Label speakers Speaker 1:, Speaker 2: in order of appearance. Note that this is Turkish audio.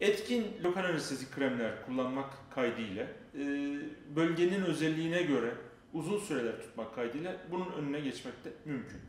Speaker 1: Etkin lokal anestezi kremler kullanmak kaydıyla e, bölgenin özelliğine göre uzun süreler tutmak kaydıyla bunun önüne geçmek de mümkün.